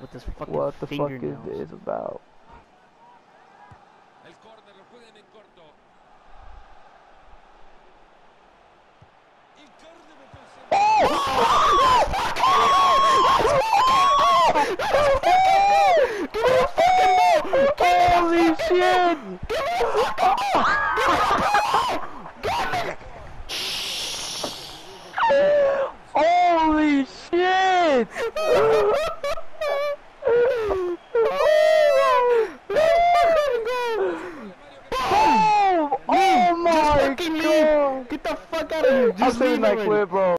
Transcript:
with this fucking What the fuck is this about? El córner lo juegan en corto. Icardi metió el centro. Holy shit! Holy shit! Get the fuck out of here. I'm Just saying leave that already. bro.